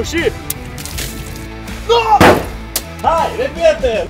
1 și... Hai, repete!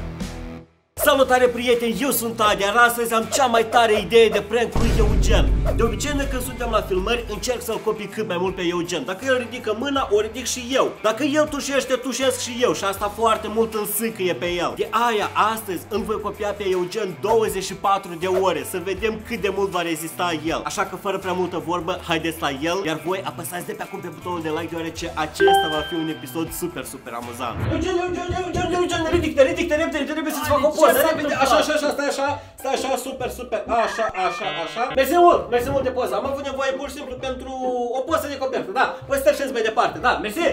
Salutare prieteni, eu sunt Adi, iar astăzi am cea mai tare idee de prank cu Eugen. De obicei, noi când suntem la filmări, încerc să-l copii cât mai mult pe Eugen. Dacă el ridică mâna, o ridic și eu. Dacă el tușește, tușesc și eu și asta foarte mult însâcâie pe el. De aia, astăzi îl voi copia pe Eugen 24 de ore, să vedem cât de mult va rezista el. Așa că, fără prea multă vorbă, haideți la el, iar voi apăsați de pe acum pe butonul de like, deoarece acesta va fi un episod super, super amuzant. Eugen, Eugen, Eugen, Eugen, ridică-te, ridică-te, repede, trebuie să-ți fac o poză, repede, așa, așa, așa, stai așa, stai așa, super, super, așa, așa, așa. Mersi mult, mersi mult de poză. Am avut nevoie pur și simplu pentru o poză de copertă, da. Poți să te mai departe, da, mersi.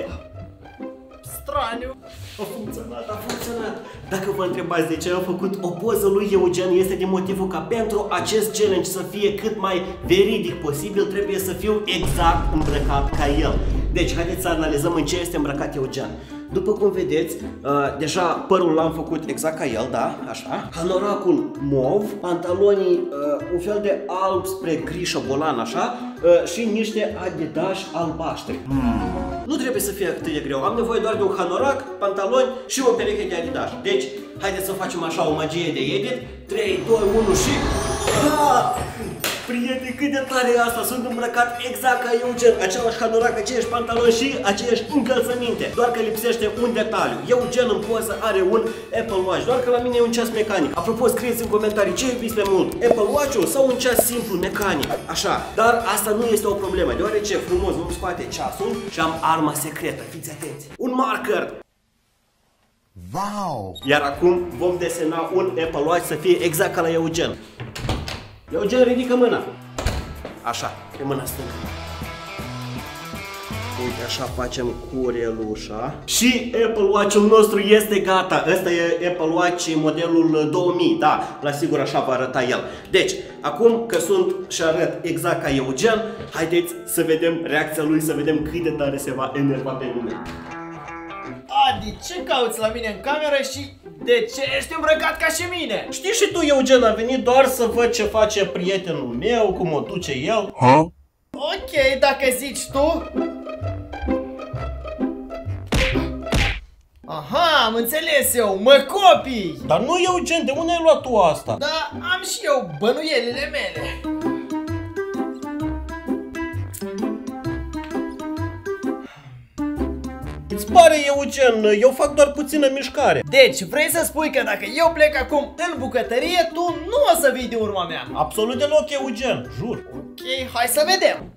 Straniu. A funcționat, a funcționat. Dacă vă întrebați de ce am făcut o poză lui Eugen, este din motivul ca pentru acest challenge să fie cât mai veridic posibil, trebuie să fiu exact îmbrăcat ca el. Deci, haideți să analizăm în ce este îmbrăcat Eugen. După cum vedeți, uh, deja părul l-am făcut exact ca el, da, așa. Hanoracul mov, pantalonii uh, un fel de alb spre gri șobolan, așa, uh, și niște adidas albaștri. Hmm. Nu trebuie să fie atât de greu, am nevoie doar de un hanorac, pantaloni și o pereche de adidas. Deci, haideți să facem așa o magie de edit. 3, 2, 1 și... Ah! Prieteni, cât de tare e asta! Sunt îmbrăcat exact ca Eugen, același hanorac, aceiași pantaloni și aceiași încălțăminte. Doar că lipsește un detaliu. Eugen în poză are un Apple Watch, doar că la mine e un ceas mecanic. Apropo, scrieți în comentarii ce iubiți pe mult, Apple Watch-ul sau un ceas simplu mecanic. Așa, dar asta nu este o problemă, deoarece frumos vom scoate ceasul și am arma secretă. Fiți atenți! Un marker! Wow! Iar acum vom desena un Apple Watch să fie exact ca la Eugen. Eugen, ridică mâna. Așa, pe mâna stângă. Uite, așa facem cu relușa. Și Apple Watch-ul nostru este gata. Ăsta e Apple Watch modelul 2000, da, la sigur așa va arăta el. Deci, acum că sunt și arăt exact ca Eugen, haideți să vedem reacția lui, să vedem cât de tare se va enerva pe mine. Adi, ce cauți la mine în cameră și de ce ești îmbrăcat ca și mine? Știi și tu, Eugen, a venit doar să văd ce face prietenul meu, cum o duce el. Huh? Ok, dacă zici tu. Aha, am înțeles eu, mă copii! Dar nu, Eugen, de unde ai luat tu asta? Da, am și eu bănuielile mele. Îți pare, Eugen, eu fac doar puțină mișcare. Deci, vrei să spui că dacă eu plec acum în bucătărie, tu nu o să vii de urma mea? Absolut deloc, Eugen, jur. Ok, hai să vedem.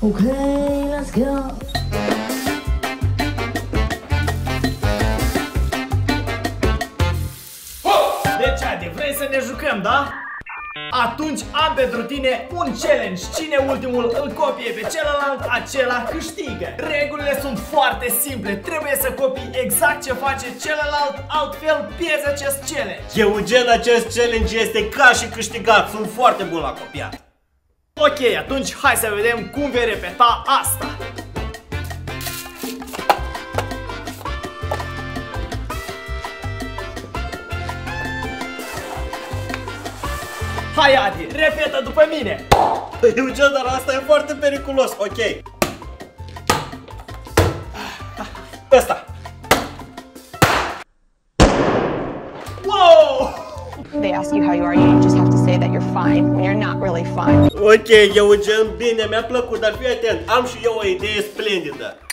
Okay, let's go. Deci, Adi, vrei să ne jucăm, da? Atunci am pentru tine un challenge. Cine ultimul îl copie pe celălalt, acela câștigă. Regulile sunt foarte simple. Trebuie să copii exact ce face celălalt, altfel pierzi acest challenge. Eugen, acest challenge este ca și câștigat. Sunt foarte bun la copiat. Ok, atunci hai să vedem cum vei repeta asta. Hai Adi, repetă după mine! Eugen, dar asta e foarte periculos. Ok. Ăsta. Wow! they ask you how you are, you just have to say that you're fine when you're not really fine. Ok, Eugen, bine, mi-a plăcut, dar fii atent. Am și eu o idee splendidă.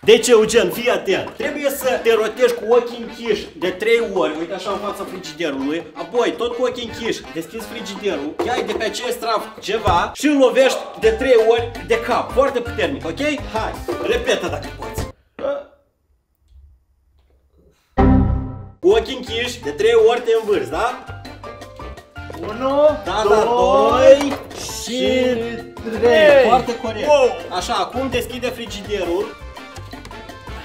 Deci, Eugen, fii atent. Trebuie să te rotești cu ochii închiși de 3 ori, uite așa în fața frigiderului, apoi tot cu ochii închiși, deschizi frigiderul, iai de pe acest raf ceva și îl lovești de 3 ori de cap, foarte puternic, ok? Hai, repetă dacă poți. Cu ochii închiși, de 3 ori te învârți, da? 1, Da, da, 2 și 3. Foarte corect. Wow. Așa, acum deschide frigiderul.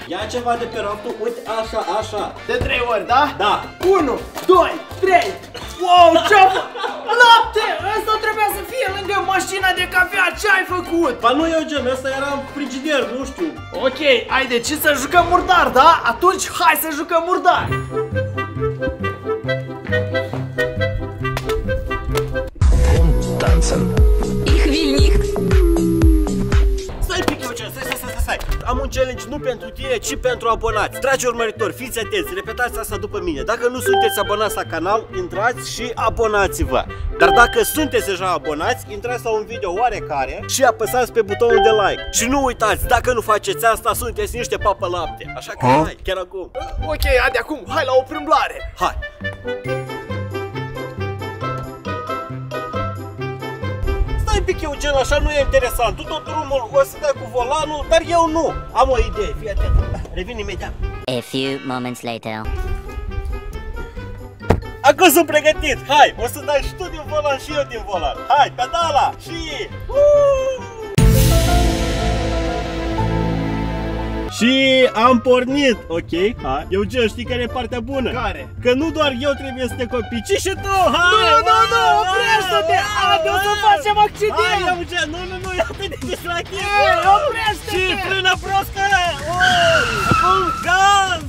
Ia ceva de pe raftul, uite, așa, așa. De 3 ori, da? Da. 1, 2, 3 Wow, ce-am Lapte! Asta trebuia să fie lângă mașina de cafea, ce ai făcut? Ba nu, Eugen, ăsta era în frigider, nu știu. Ok, ai decis să jucăm murdar, da? Atunci hai să jucăm murdar pentru tine, ci pentru abonați. Dragi urmăritori, fiți atenți, repetați asta după mine. Dacă nu sunteți abonați la canal, intrați și abonați-vă. Dar dacă sunteți deja abonați, intrați la un video oarecare și apăsați pe butonul de like. Și nu uitați, dacă nu faceți asta, sunteți niște papă lapte. Așa că hai, chiar acum. Ok, ade acum, hai la o plimbare. Hai. Un pic, Eugen, așa nu e interesant. Tu tot drumul o să dai cu volanul, dar eu nu. Am o idee, fii atent. Revin imediat. A few moments later. Acum sunt pregătit, hai, o să dai și tu din volan și eu din volan. Hai, pedala și... Uh! Și am pornit, ok, hai. Eugen, știi care e partea bună? Care? Că nu doar eu trebuie să te copii, ci și tu, hai! Nu, nu, nu, hai, oprește-te! hai, Ade, o să hai. facem accident! Hai, Eugen, nu, nu, nu, e atât de distractiv! Ei, oprește-te! Și frână proastă! Oh! Acum gaz!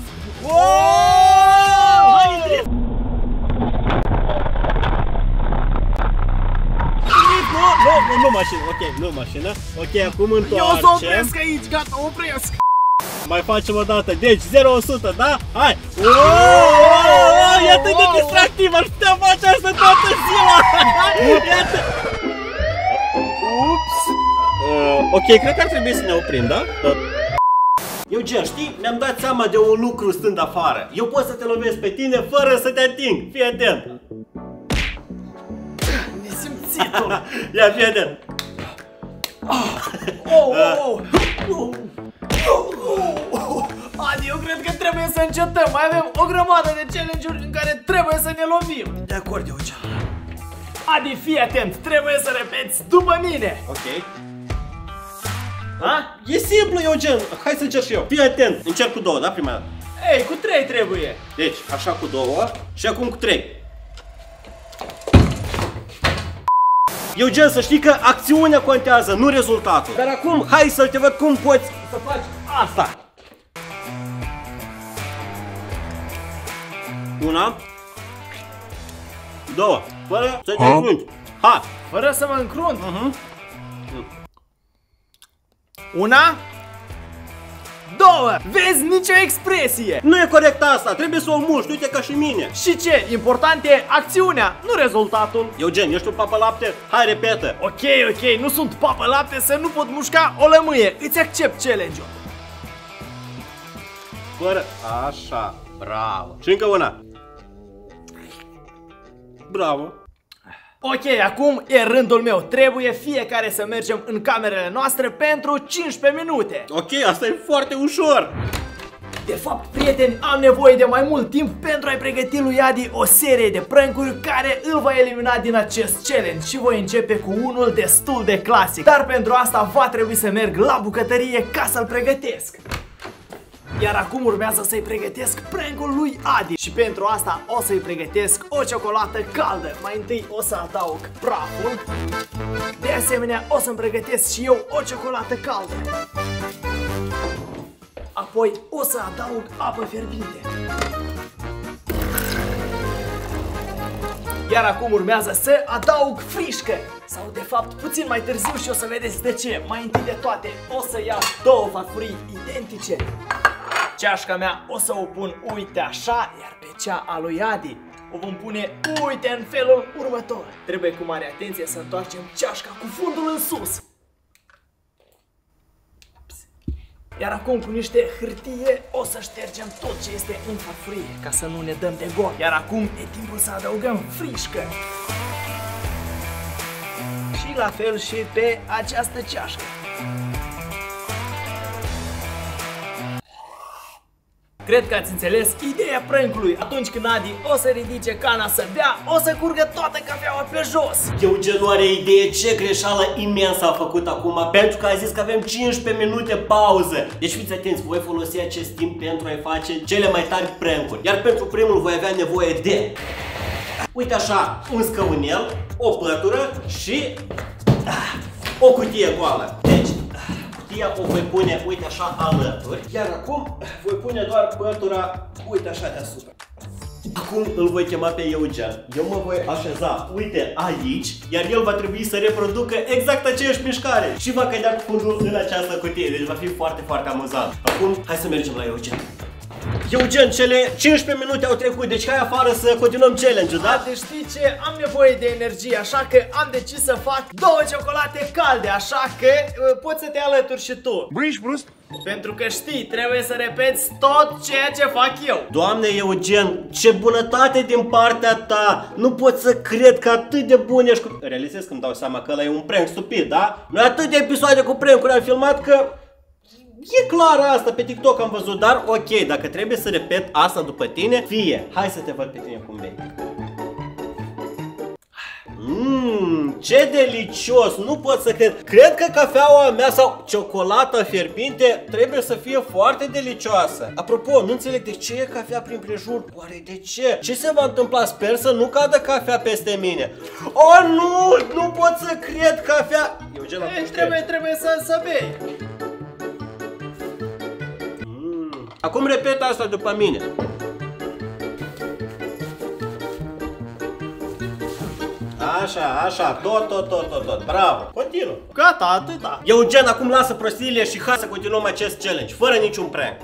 Oh! Hai, în drift! Nu, nu, nu, nu mașină, ok, nu mașină. Ok, acum Eu o întoarcem. să opresc aici, gata, opresc! Mai facem o dată. Deci 0-100, da? Hai! Wow! E atât de distractiv, aș putea face asta toată ziua! Iată! Ups! Uh, ok, cred că ar trebui să ne oprim, da? da. Eugen, știi, ne-am dat seama de un lucru stând afară. Eu pot să te lovesc pe tine fără să te ating. Fii atent. Nesimțitul! Ia, fii atent. Oh, oh, oh. Adi, eu cred că trebuie să încetăm. Mai avem o grămadă de challenge-uri în care trebuie să ne lovim. De acord, Eugen. Adi, fii atent, trebuie să repeți după mine. Ok. Ha? E simplu, Eugen. Hai să încerc și eu. Fii atent. Încerc cu două, da? Prima dată. Ei, cu trei trebuie. Deci, așa cu două și acum cu trei. Eugen, să știi că acțiunea contează, nu rezultatul. Dar acum, hai să te văd cum poți să faci asta. Una. Două. Fără să te încrunci. Ha! Fără să mă încrunt. Una. Două. Vezi nicio expresie. Nu e corect asta, trebuie să o muști, uite ca și mine. Și ce? Important e acțiunea, nu rezultatul. Eugen, ești un papă lapte? Hai, repetă. Ok, ok, nu sunt papă lapte să nu pot mușca o lămâie. Îți accept challenge-ul. Fără... Așa, bravo. Și încă una. Bravo. Ok, acum e rândul meu. Trebuie fiecare să mergem în camerele noastre pentru 15 minute. Ok, asta e foarte ușor. De fapt, prieteni, am nevoie de mai mult timp pentru a-i pregăti lui Adi o serie de prank-uri care îl va elimina din acest challenge și voi începe cu unul destul de clasic. Dar pentru asta va trebui să merg la bucătărie ca să-l pregătesc. Iar acum urmează să-i pregătesc prank-ul lui Adi. Și pentru asta o să-i pregătesc o ciocolată caldă. Mai întâi o să adaug praful. De asemenea o să-mi pregătesc și eu o ciocolată caldă. Apoi o să adaug apă fierbinte. Iar acum urmează să adaug frișcă. Sau de fapt puțin mai târziu și o să vedeți de ce. Mai întâi de toate o să iau două farfurii identice Ceașca mea o să o pun uite așa, iar pe cea a lui Adi o vom pune uite în felul următor. Trebuie cu mare atenție să întoarcem ceașca cu fundul în sus. Ups. Iar acum cu niște hârtie o să ștergem tot ce este în farfurie ca să nu ne dăm de gol. Iar acum e timpul să adăugăm frișcă. Și la fel și pe această ceașcă. Cred că ați înțeles ideea prank-ului. Atunci când Adi o să ridice cana să bea, o să curgă toată cafeaua pe jos. Eugen nu are idee ce greșeală imensă a făcut acum pentru că a zis că avem 15 minute pauză. Deci fiți atenți, voi folosi acest timp pentru a-i face cele mai tari prank-uri. Iar pentru primul voi avea nevoie de... Uite așa, un scăunel, o pătură și... ah, o cutie goală. Deci, cutia o voi pune, uite așa, alături. Iar acum voi pune doar pătura, uite așa deasupra. Acum îl voi chema pe Eugen. Eu mă voi așeza, uite, aici, iar el va trebui să reproducă exact aceeași mișcare și va cădea fundul în această cutie. Deci va fi foarte, foarte amuzant. Acum, hai să mergem la Eugen. Eugen, cele 15 minute au trecut, deci hai afară să continuăm challenge-ul, da? Da, deci știi ce? Am nevoie de energie, așa că am decis să fac două ciocolate calde, așa că uh, poți să te alături și tu. Brîși brusc. Pentru că știi, trebuie să repeți tot ceea ce fac eu. Doamne Eugen, ce bunătate din partea ta! Nu pot să cred că atât de bun ești cu... Realizez că îmi dau seama că ăla e un prank stupid, da? Noi atât de episoade cu prank-uri am filmat că... E clar asta, pe TikTok am văzut, dar ok, dacă trebuie să repet asta după tine, fie, hai să te văd pe tine cum bei. Mmm, ce delicios! Nu pot să cred. Cred că cafeaua mea sau ciocolata fierbinte trebuie să fie foarte delicioasă. Apropo, nu înțeleg de ce e cafea prin prejur. Oare de ce? Ce se va întâmpla? Sper să nu cadă cafea peste mine. Oh, nu! Nu pot să cred cafea... Eugen, acum Deci ștergi. trebuie, trebuie să, să bei. Acum repet asta după mine. Așa, așa, tot, tot, tot, tot, tot, bravo, continuă. Gata, atâta. Eugen, acum lasă prostiile și hai să continuăm acest challenge, fără niciun prank.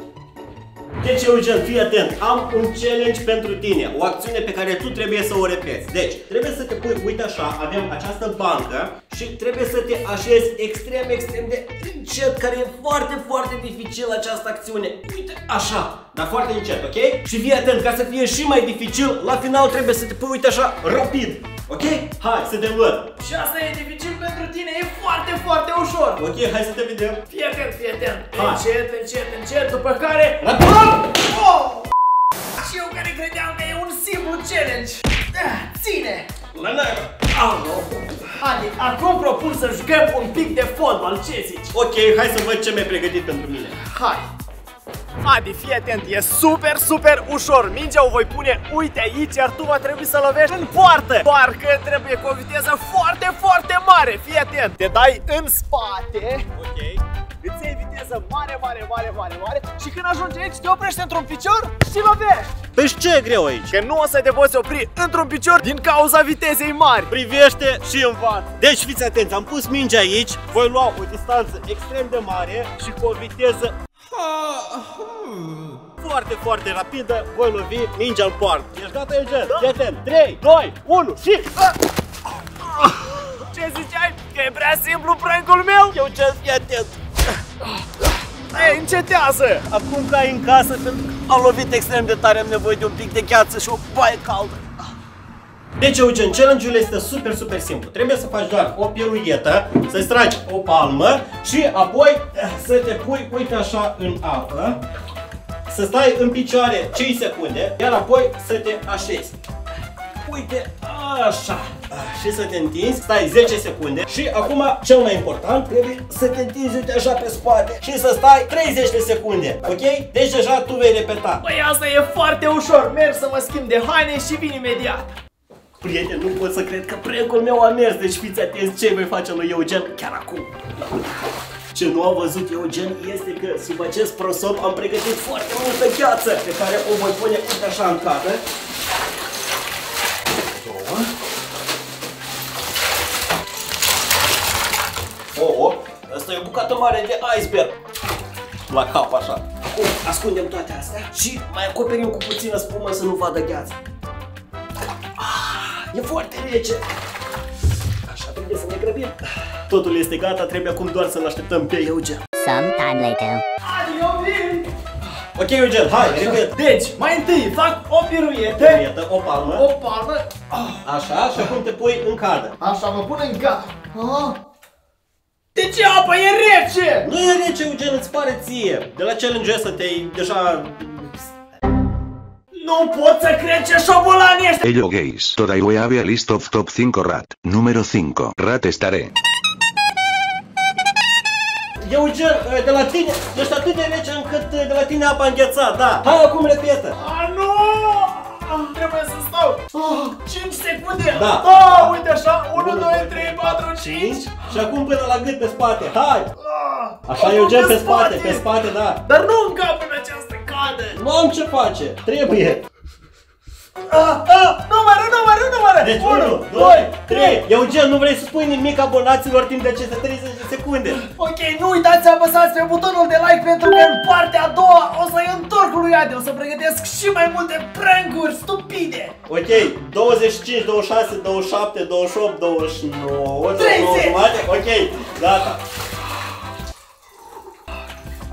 Deci, Eugen, fii atent, am un challenge pentru tine, o acțiune pe care tu trebuie să o repeți. Deci, trebuie să te pui, uite așa, avem această bancă și trebuie să te așezi extrem, extrem de încet, care e foarte, foarte dificil această acțiune. Uite, așa, dar foarte încet, ok? Și fii atent, ca să fie și mai dificil, la final trebuie să te pui, uite așa, rapid. Ok? Hai, să te văd. Și asta e dificil pentru tine, e foarte, foarte ușor. Ok, hai să te vedem. Fii atent, fii atent. Hai. Încet, încet, încet, după care... Rapid! Oh! Și eu care credeam că e un simplu challenge. Ah, Ține! La naiba! Alo! Adi, acum propun să jucăm un pic de fotbal, ce zici? Ok, hai să văd ce mi-ai pregătit pentru mine. Hai! Adi, fii atent, e super, super ușor. Mingea o voi pune, uite aici, iar tu va trebui să lovești în poartă. Doar că trebuie cu o viteză foarte, foarte mare. Fii atent, te dai în spate, Ok. îți iei viteză mare, mare, mare, mare, mare și când ajungi aici te oprești într-un picior și lovești. Păi și ce e greu aici? Că nu o să te poți opri într-un picior din cauza vitezei mari. Privește și învață. Deci fiți atenți, am pus mingea aici, voi lua o distanță extrem de mare și cu o viteză foarte, foarte rapidă, voi lovi mingea în poartă. Ești gata, Eugen? Fii atent. 3, 2, 1 și... Ce ziceai? Că e prea simplu prank-ul meu? Eugen, fii atent. Ei, încetează! Acum că ai în casă, pentru că am lovit extrem de tare, am nevoie de un pic de gheață și o baie caldă. Deci, Eugen, challenge-ul este super, super simplu. Trebuie să faci doar o piruietă, să-ți tragi o palmă și apoi eh, să te pui, uite așa, în apă, să stai în picioare 5 secunde, iar apoi să te așezi. Uite, așa. Și să te întinzi, stai 10 secunde și acum, cel mai important, trebuie să te întinzi uite așa pe spate și să stai 30 de secunde, ok? Deci deja tu vei repeta. Păi asta e foarte ușor, merg să mă schimb de haine și vin imediat. Prieten, nu pot să cred că pregul meu a mers, deci fiți atenți ce voi face lui Eugen chiar acum. Ce nu a văzut Eugen este că sub acest prosop am pregătit foarte multă gheață pe care o voi pune uite așa în cadă. Două. O, o, asta e o bucată mare de iceberg. La cap așa. Acum ascundem toate astea și mai acoperim cu puțină spumă să nu vadă gheața. E foarte rece. Așa trebuie să ne grăbim. Totul este gata, trebuie acum doar să-l așteptăm pe Eugen. Some time later. Adi, eu vin! Ok, Eugen, hai, repet. Deci, mai întâi fac o piruietă, Iată, o palmă. o palmă, Așa, și acum te pui în cadă. așa mă pun în cap. Ah. De ce apa e rece? Nu e rece, Eugen, îți pare ție. De la challenge-ul ăsta te-ai deja... Nu pot să cred ce șobolan ești! Ello gays. Toda y have a list of top 5 rat. Número 5. Rat estaré. Eugen, de la tine, ești atât de rece încât de la tine apa înghețat, da. Hai acum repetă. A, nu! Ah, Trebuie să stau ah, 5 secunde! Da. Ah, uite așa, 1, 2, 3, 4, 5 Și acum până la gât pe spate, hai. ah, Așa, acum Eugen, pe spate, pe spate, da. Dar nu în cap în această cadă! Nu am ce face, trebuie. Ah, ah, numără, numără, numără! Deci 1, 1, 2, 3 Eugen, nu vrei să spui nimic abonaților timp de aceste 30 de secunde Ok, nu uitați să apăsați pe butonul de like pentru că în partea a doua o să-i întorc lui Adi, o să pregătesc și mai multe prank-uri stupide! Ok, 25, 26, 27, 28, 29, 30. 29 jumate Ok, gata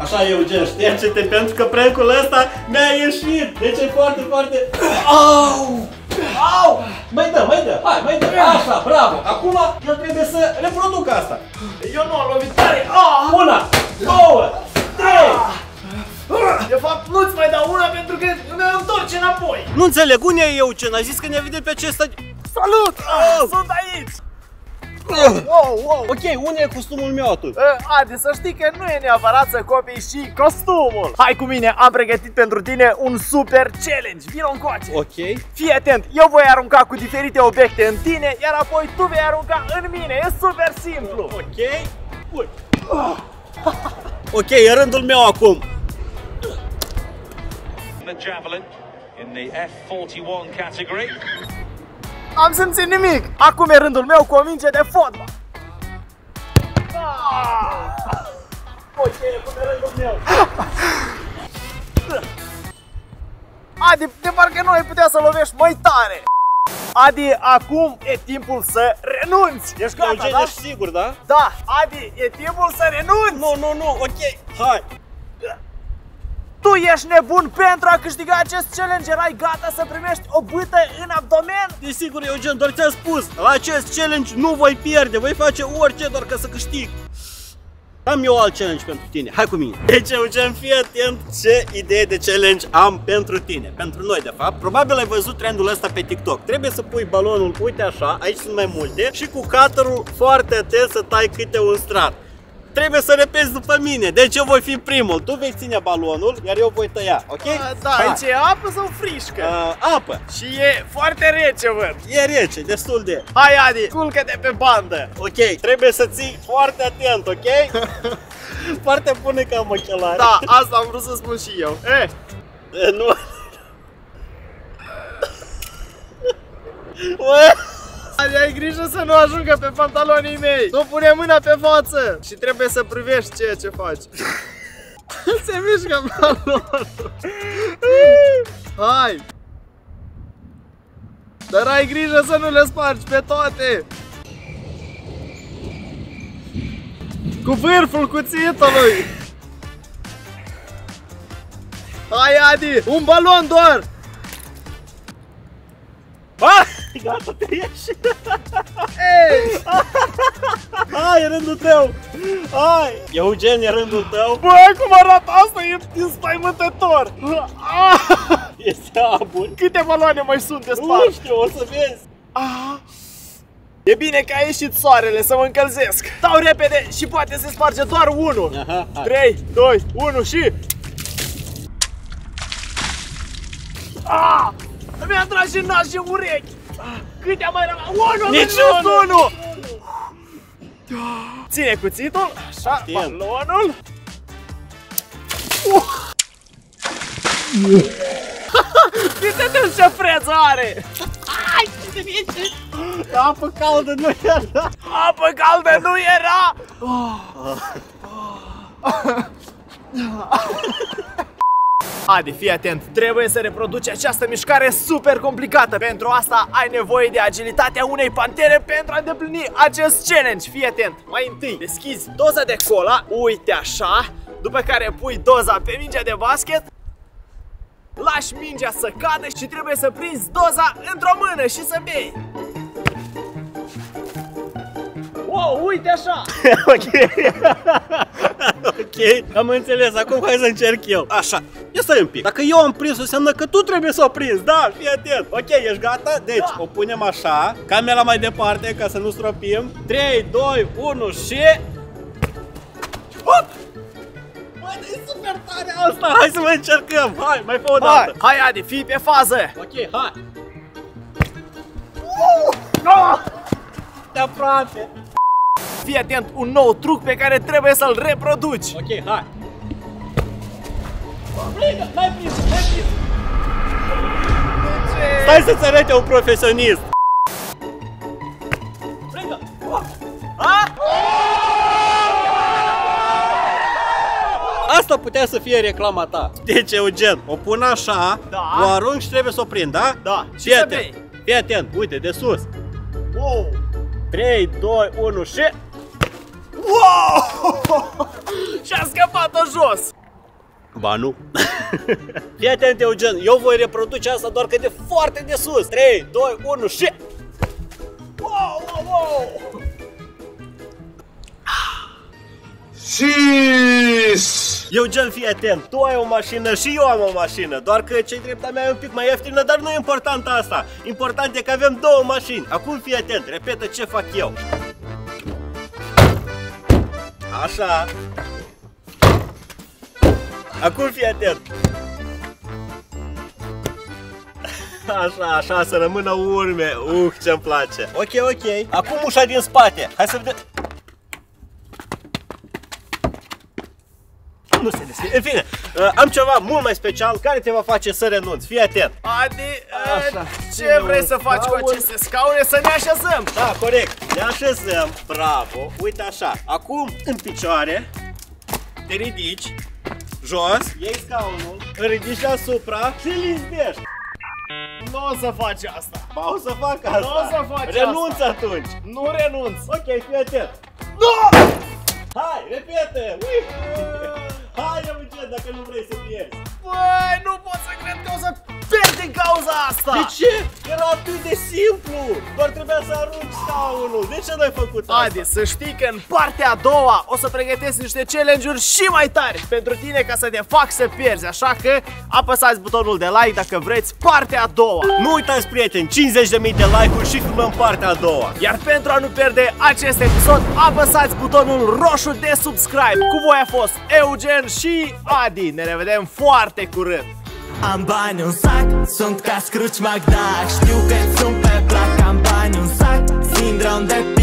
Așa, Eugen, șterge-te pentru că prank-ul ăsta mi-a ieșit Deci e foarte, foarte... Au! Au! Mai dă, mai dă, hai, mai dă Așa, bravo Acum eu trebuie să reproduc asta Eu nu am lovit tare! Ah! Una, două, trei De fapt, nu-ți mai dau una pentru că ne întorce înapoi! Nu înțeleg, unde e Eugen? A zis că ne vede pe acesta... Salut! Ah, sunt aici! Wow, wow! Ok, unde e costumul meu atunci? Uh, Adi, să știi că nu e neapărat să copiți și costumul. Hai cu mine, am pregătit pentru tine un super challenge. Vino încoace. Ok Fii atent, eu voi arunca cu diferite obiecte în tine, iar apoi tu vei arunca în mine. E super simplu. Ok Ui. Ok, e rândul meu acum the javelin in the F41 category. Am simțit nimic. Acum e rândul meu cu o minge de fotbal. Ah! Ok, acum e rândul meu. Adi, de parcă nu ai putea să lovești mai tare. Adi, acum e timpul să renunți. Ești gata, Eugen, da? ești sigur, da? Da, Adi, e timpul să renunți. Nu, nu, nu, ok, hai Tu ești nebun pentru a câștiga acest challenge. Erai gata să primești o bâtă în abdomen? Desigur, Eugen, doar ți-am spus La acest challenge nu voi pierde Voi face orice doar ca să câștig. Am eu alt challenge pentru tine, hai cu mine. Deci, Eugen, fii atent ce idee de challenge am pentru tine. Pentru noi, de fapt Probabil ai văzut trendul ăsta pe TikTok. Trebuie să pui balonul, uite așa, aici sunt mai multe Și cu cutterul foarte atent să tai câte un strat Trebuie să repeți după mine, deci eu voi fi primul Tu vei ține balonul, iar eu voi tăia, ok? Da, Hai. aici e apă sau frișcă? Uh, apă, Și e foarte rece, văd. e rece, destul de Hai, Adi, culcă-te pe bandă. Ok, trebuie să ții foarte atent, ok? foarte bune că am ochelari. Da, asta am vrut să spun și eu. Eh, E, Nu. Ue, Adi, ai grijă să nu ajungă pe pantalonii mei. Nu pune mâna pe față. Și trebuie să privești ceea ce faci. Se mișcă balonul. Hai. Dar ai grijă să nu le spargi pe toate. Cu vârful cuțitului. Hai, Adi, un balon doar. Ah, gata, te ieși. Ei! Hai, e rândul tău. Hai. Eugen, e rândul tău. Bă, cum arată asta? E înspăimântător! Ah! Este abur. Câte baloane mai sunt de Nu spart? știu, o să vezi. Ah! E bine că a ieșit soarele să mă încălzesc. Dau repede și poate se sparge doar unul. Aha, hai. 3, 2, 1 și... Ah! Mi-a tras și nas și urechi. Ah, Câte a mai rămas? Unul! Niciunul! unul! Ține cuțitul, așa, Știm. balonul. Uite-te ce preț are! Apă caldă nu era. Apă caldă nu era! Adi, fii atent, trebuie să reproduci această mișcare super complicată. Pentru asta ai nevoie de agilitatea unei pantere pentru a îndeplini acest challenge. Fii atent, mai întâi deschizi doza de cola, uite așa, după care pui doza pe mingea de basket, lași mingea să cadă și trebuie să prinzi doza într-o mână și să bei. Wow, uite așa! ok. ok, am înțeles. Acum hai să încerc eu. Așa, ia stai un pic. Dacă eu am prins, înseamnă că tu trebuie să o prinzi. Da, fii atent. Ok, ești gata? Deci, Da. o punem așa. Camera mai departe, ca să nu stropim. 3, 2, 1 și... Hop! Bă, e super tare asta! Hai să mai încercăm! Hai, mai fă o Hai, dată! hai Adi, fii pe fază! Ok, hai! Uh! De aproape! Fii atent, un nou truc pe care trebuie să-l reproduci! Ok, hai! Prinde, n-ai prins, n-ai prins! Stai să-ți arăte un profesionist! Frâncă! A? Asta putea să fie reclama ta. Deci, Eugen, o pun așa, Da. o arunc și trebuie să o prind, da? Da. Și Fii să atent, bei. fii atent, uite, de sus. Wow! 3, 2, 1 și... Wow! Și-a scăpat-o jos! Ba nu. Fii atent, Eugen, eu voi reproduce asta doar că de foarte de sus. 3, 2, 1 și... Wow, wow, wow! Eugen, fii atent, tu ai o mașină și eu am o mașină, doar că cei dreapta mea e un pic mai ieftină, dar nu e important asta. Important e că avem două mașini. Acum fii atent, repetă ce fac eu. Așa. Acum fii atent. Așa, așa, să rămână urme. Uh, ce-mi place. Ok, ok. Acum ușa din spate. Hai să vedem. Nu se deschide. În fine, uh, am ceva mult mai special care te va face să renunți. Fii atent. Adi, Așa. uh, ce vrei să faci cu Scaun. aceste scaune? Să ne așezăm! Da, corect. Ne așezăm. Bravo. Uite așa. Acum, în picioare, te ridici, jos, iei scaunul, îl ridici deasupra și îl izbești. Nu o să faci asta! Ba, o să fac asta. Nu o să faci Renunț asta. atunci. Nu renunț! Ok, fii atent. Nu! Hai, repete. Ui. Hai, Eugen, dacă nu vrei să pierzi. Băi, nu pot să cred că o să pierd din cauza asta! De ce? Era atât de simplu. Doar trebuia să arunci scaunul. De ce n-ai făcut asta? Adi, să știi că în partea a doua o să pregătesc niște challenge-uri și mai tari pentru tine ca să te fac să pierzi, așa că apăsați butonul de like dacă vreți partea a doua. Nu uitați, prieteni, 50.000 de like-uri și filmăm partea a doua. Iar pentru a nu pierde acest episod, apăsați butonul roșu de subscribe. Cu voi a fost Eugen și Adi. Ne revedem foarte curând. Am bani în sac, sunt ca Scrooge McDuck. Știu că sunt pe plac, am bani în sac, sindrom de